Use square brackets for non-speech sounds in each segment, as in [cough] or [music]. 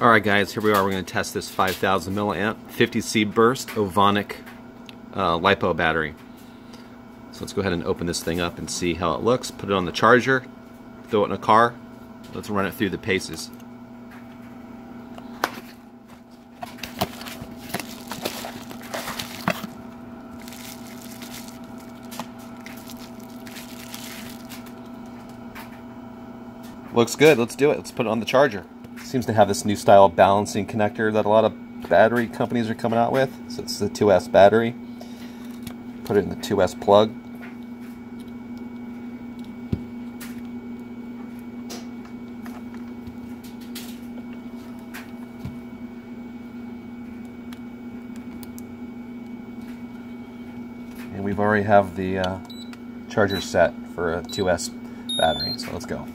All right, guys, here we are. We're going to test this 5,000 milliamp 50C burst Ovonic uh, LiPo battery. So let's go ahead and open this thing up and see how it looks. Put it on the charger, throw it in a car. Let's run it through the paces. Looks good. Let's do it. Let's put it on the charger. Seems to have this new style balancing connector that a lot of battery companies are coming out with. So it's the 2S battery. Put it in the 2S plug. And we've already have the uh, charger set for a 2S battery. So let's go.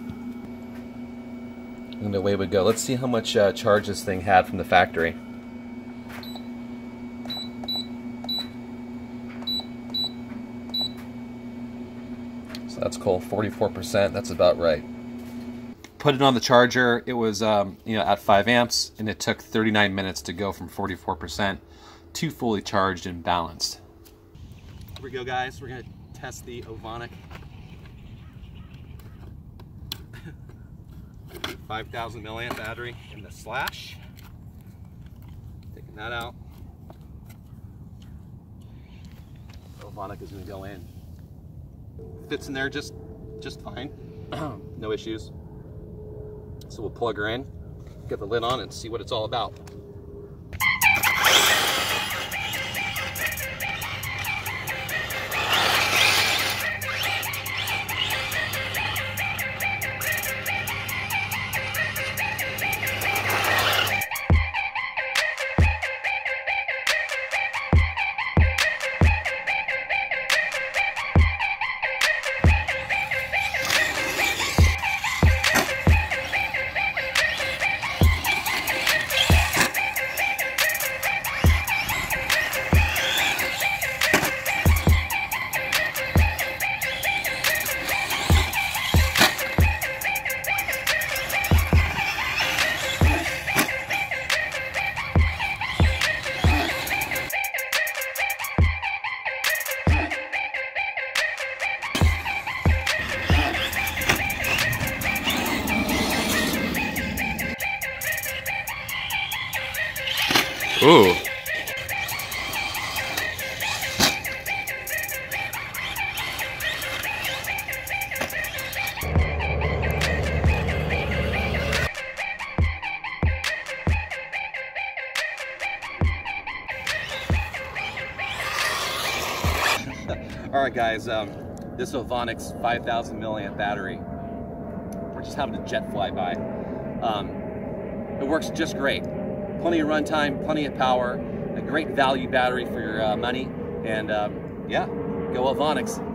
And away we go. Let's see how much uh, charge this thing had from the factory. So that's cool, 44%, that's about right. Put it on the charger, it was um, you know at 5 amps, and it took 39 minutes to go from 44% to fully charged and balanced. Here we go guys, we're gonna test the Ovonic 5,000 milliamp battery in the slash. Taking that out. Oh, Ovonic is gonna go in. Fits in there just, just fine. [clears throat] no issues. So we'll plug her in, get the lid on and see what it's all about. Ooh. All right, guys, um, this Ovonics 5,000 milliamp battery, we're just having a jet fly by. Um, it works just great plenty of runtime, plenty of power, a great value battery for your uh, money, and um, yeah, go Ovonics.